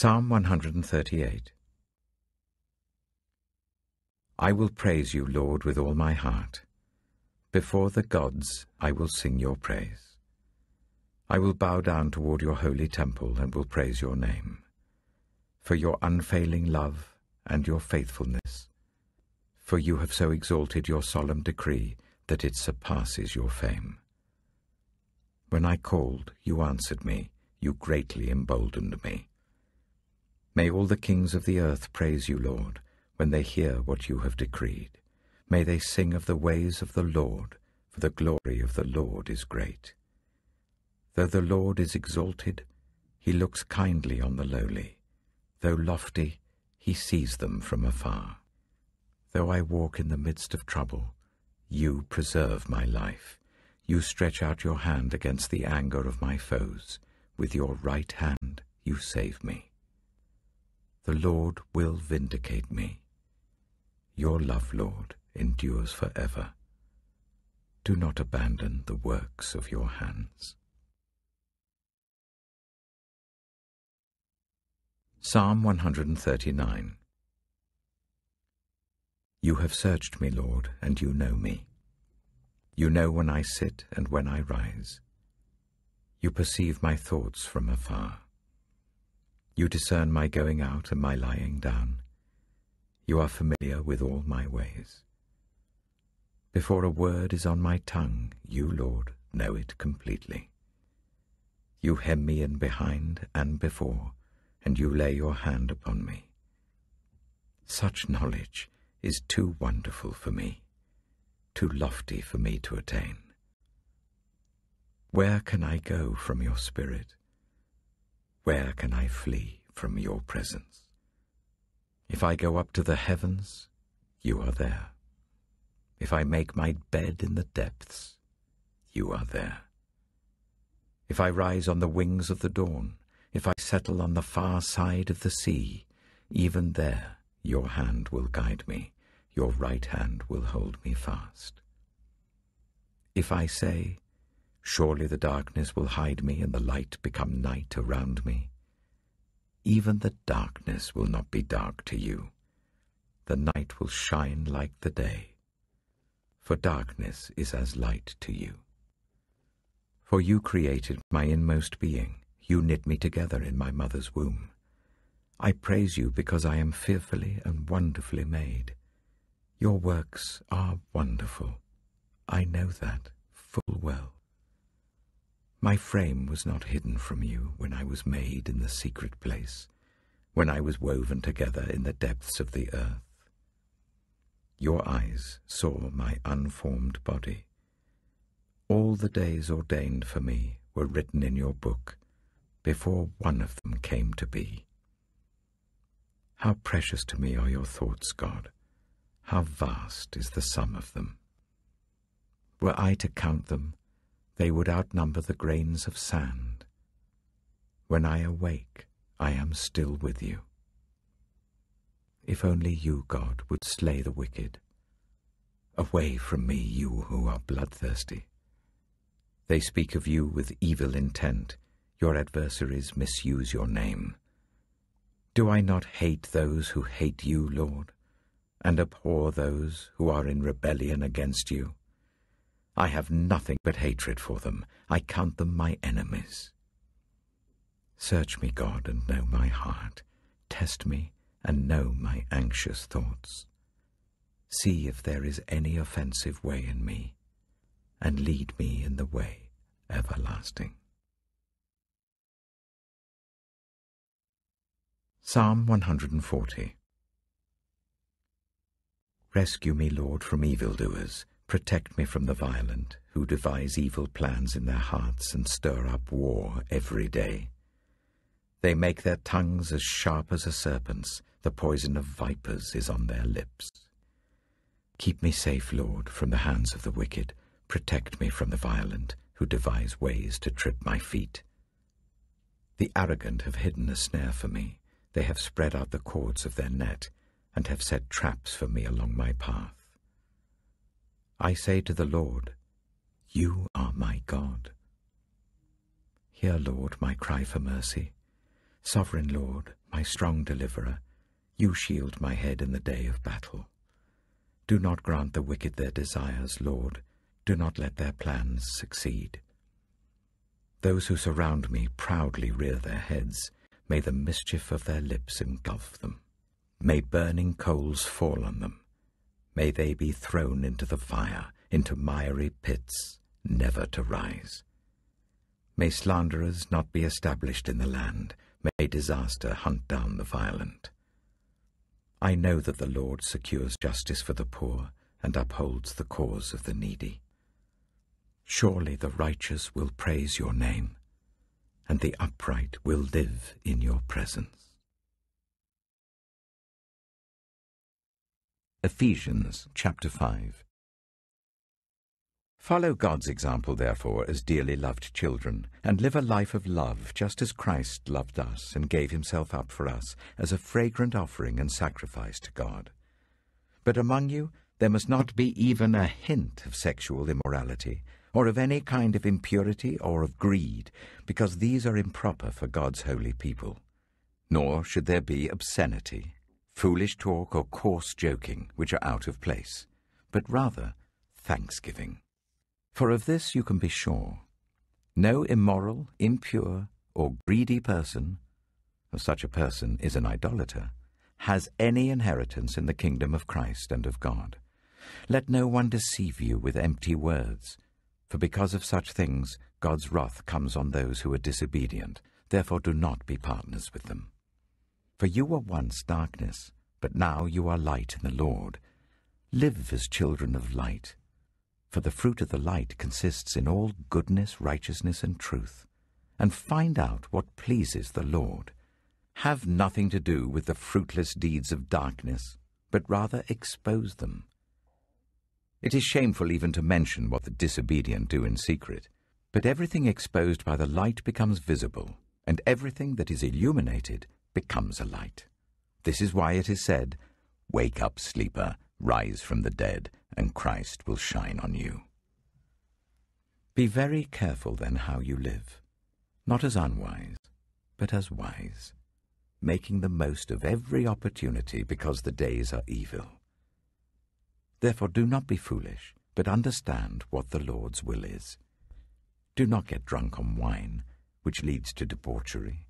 Psalm 138 I will praise you, Lord, with all my heart. Before the gods I will sing your praise. I will bow down toward your holy temple and will praise your name. For your unfailing love and your faithfulness. For you have so exalted your solemn decree that it surpasses your fame. When I called, you answered me, you greatly emboldened me. May all the kings of the earth praise you, Lord, when they hear what you have decreed. May they sing of the ways of the Lord, for the glory of the Lord is great. Though the Lord is exalted, he looks kindly on the lowly. Though lofty, he sees them from afar. Though I walk in the midst of trouble, you preserve my life. You stretch out your hand against the anger of my foes. With your right hand you save me. The Lord will vindicate me. Your love, Lord, endures forever. Do not abandon the works of your hands. Psalm 139 You have searched me, Lord, and you know me. You know when I sit and when I rise. You perceive my thoughts from afar. You discern my going out and my lying down. You are familiar with all my ways. Before a word is on my tongue, you, Lord, know it completely. You hem me in behind and before, and you lay your hand upon me. Such knowledge is too wonderful for me, too lofty for me to attain. Where can I go from your spirit? Where can I flee from your presence? If I go up to the heavens, you are there. If I make my bed in the depths, you are there. If I rise on the wings of the dawn, if I settle on the far side of the sea, even there your hand will guide me, your right hand will hold me fast. If I say, Surely the darkness will hide me and the light become night around me, even the darkness will not be dark to you. The night will shine like the day, for darkness is as light to you. For you created my inmost being, you knit me together in my mother's womb. I praise you because I am fearfully and wonderfully made. Your works are wonderful. I know that full well. My frame was not hidden from you when I was made in the secret place, when I was woven together in the depths of the earth. Your eyes saw my unformed body. All the days ordained for me were written in your book before one of them came to be. How precious to me are your thoughts, God. How vast is the sum of them. Were I to count them, they would outnumber the grains of sand. When I awake, I am still with you. If only you, God, would slay the wicked. Away from me, you who are bloodthirsty. They speak of you with evil intent. Your adversaries misuse your name. Do I not hate those who hate you, Lord, and abhor those who are in rebellion against you? I have nothing but hatred for them. I count them my enemies. Search me, God, and know my heart. Test me and know my anxious thoughts. See if there is any offensive way in me, and lead me in the way everlasting. Psalm 140 Rescue me, Lord, from evildoers Protect me from the violent, who devise evil plans in their hearts and stir up war every day. They make their tongues as sharp as a serpent's, the poison of vipers is on their lips. Keep me safe, Lord, from the hands of the wicked. Protect me from the violent, who devise ways to trip my feet. The arrogant have hidden a snare for me. They have spread out the cords of their net, and have set traps for me along my path. I say to the Lord, You are my God. Hear, Lord, my cry for mercy. Sovereign Lord, my strong deliverer, you shield my head in the day of battle. Do not grant the wicked their desires, Lord. Do not let their plans succeed. Those who surround me proudly rear their heads. May the mischief of their lips engulf them. May burning coals fall on them. May they be thrown into the fire, into miry pits, never to rise. May slanderers not be established in the land. May disaster hunt down the violent. I know that the Lord secures justice for the poor and upholds the cause of the needy. Surely the righteous will praise your name, and the upright will live in your presence. Ephesians chapter 5 Follow God's example, therefore, as dearly loved children, and live a life of love, just as Christ loved us and gave himself up for us as a fragrant offering and sacrifice to God. But among you there must not be even a hint of sexual immorality, or of any kind of impurity or of greed, because these are improper for God's holy people. Nor should there be obscenity, foolish talk, or coarse joking, which are out of place, but rather thanksgiving. For of this you can be sure. No immoral, impure, or greedy person, for such a person is an idolater, has any inheritance in the kingdom of Christ and of God. Let no one deceive you with empty words, for because of such things God's wrath comes on those who are disobedient. Therefore do not be partners with them. For you were once darkness, but now you are light in the Lord. Live as children of light. For the fruit of the light consists in all goodness, righteousness, and truth. And find out what pleases the Lord. Have nothing to do with the fruitless deeds of darkness, but rather expose them. It is shameful even to mention what the disobedient do in secret, but everything exposed by the light becomes visible, and everything that is illuminated becomes a light. This is why it is said, Wake up, sleeper, rise from the dead, and Christ will shine on you. Be very careful then how you live, not as unwise, but as wise, making the most of every opportunity because the days are evil. Therefore do not be foolish, but understand what the Lord's will is. Do not get drunk on wine, which leads to debauchery.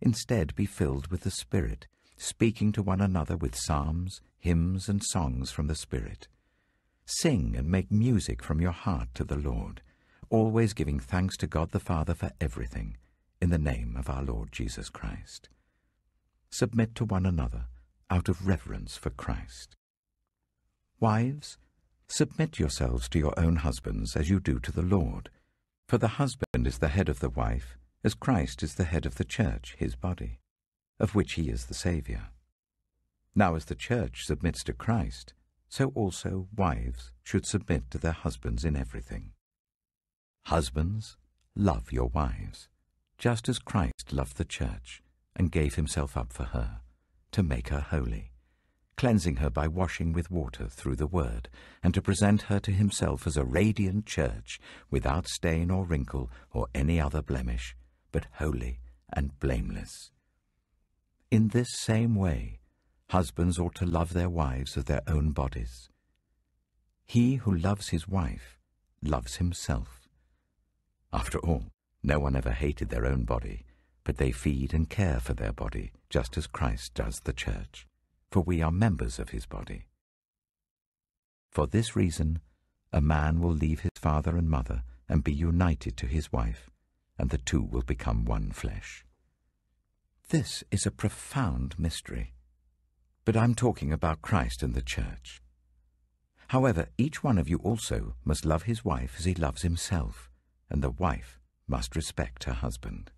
Instead be filled with the Spirit, speaking to one another with psalms, hymns, and songs from the Spirit. Sing and make music from your heart to the Lord, always giving thanks to God the Father for everything, in the name of our Lord Jesus Christ. Submit to one another out of reverence for Christ. Wives, submit yourselves to your own husbands as you do to the Lord. For the husband is the head of the wife, as Christ is the head of the church, his body of which he is the Saviour. Now, as the Church submits to Christ, so also wives should submit to their husbands in everything. Husbands, love your wives, just as Christ loved the Church and gave himself up for her, to make her holy, cleansing her by washing with water through the Word, and to present her to himself as a radiant church, without stain or wrinkle or any other blemish, but holy and blameless. In this same way, husbands ought to love their wives as their own bodies. He who loves his wife loves himself. After all, no one ever hated their own body, but they feed and care for their body, just as Christ does the church, for we are members of his body. For this reason, a man will leave his father and mother and be united to his wife, and the two will become one flesh. This is a profound mystery. But I'm talking about Christ and the Church. However, each one of you also must love his wife as he loves himself, and the wife must respect her husband.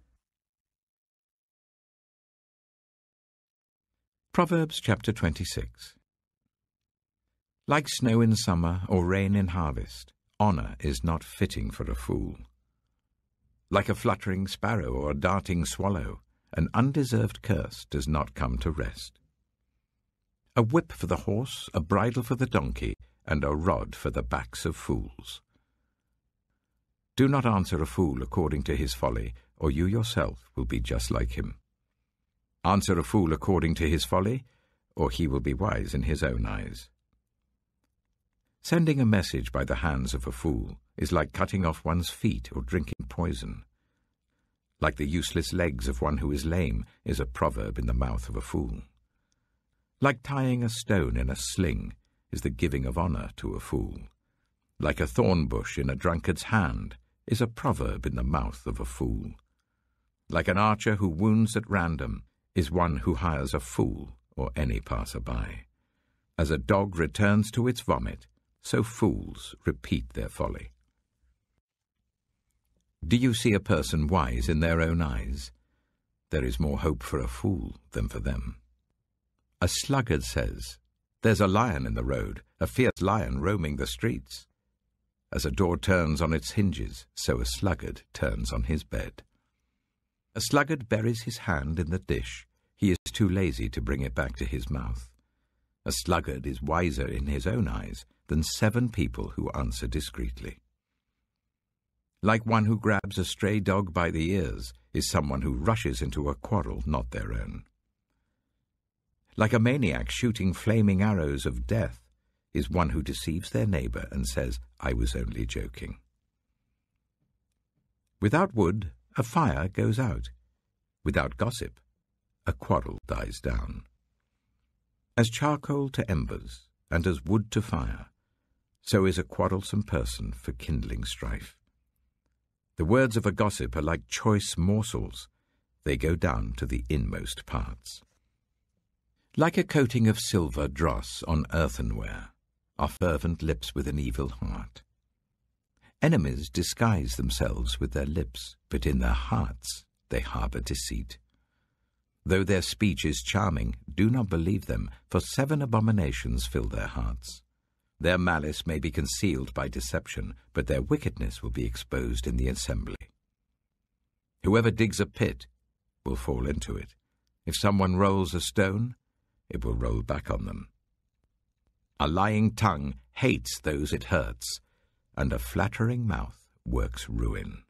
Proverbs chapter 26 Like snow in summer or rain in harvest, honour is not fitting for a fool. Like a fluttering sparrow or a darting swallow, an undeserved curse does not come to rest. A whip for the horse, a bridle for the donkey, and a rod for the backs of fools. Do not answer a fool according to his folly, or you yourself will be just like him. Answer a fool according to his folly, or he will be wise in his own eyes. Sending a message by the hands of a fool is like cutting off one's feet or drinking poison. Like the useless legs of one who is lame is a proverb in the mouth of a fool. Like tying a stone in a sling is the giving of honour to a fool. Like a thorn bush in a drunkard's hand is a proverb in the mouth of a fool. Like an archer who wounds at random is one who hires a fool or any passer-by. As a dog returns to its vomit, so fools repeat their folly. Do you see a person wise in their own eyes? There is more hope for a fool than for them. A sluggard says, There's a lion in the road, a fierce lion roaming the streets. As a door turns on its hinges, so a sluggard turns on his bed. A sluggard buries his hand in the dish. He is too lazy to bring it back to his mouth. A sluggard is wiser in his own eyes than seven people who answer discreetly. Like one who grabs a stray dog by the ears is someone who rushes into a quarrel not their own. Like a maniac shooting flaming arrows of death is one who deceives their neighbour and says, I was only joking. Without wood, a fire goes out. Without gossip, a quarrel dies down. As charcoal to embers, and as wood to fire, so is a quarrelsome person for kindling strife. The words of a gossip are like choice morsels. They go down to the inmost parts. Like a coating of silver dross on earthenware are fervent lips with an evil heart. Enemies disguise themselves with their lips, but in their hearts they harbour deceit. Though their speech is charming, do not believe them, for seven abominations fill their hearts. Their malice may be concealed by deception, but their wickedness will be exposed in the assembly. Whoever digs a pit will fall into it. If someone rolls a stone, it will roll back on them. A lying tongue hates those it hurts, and a flattering mouth works ruin.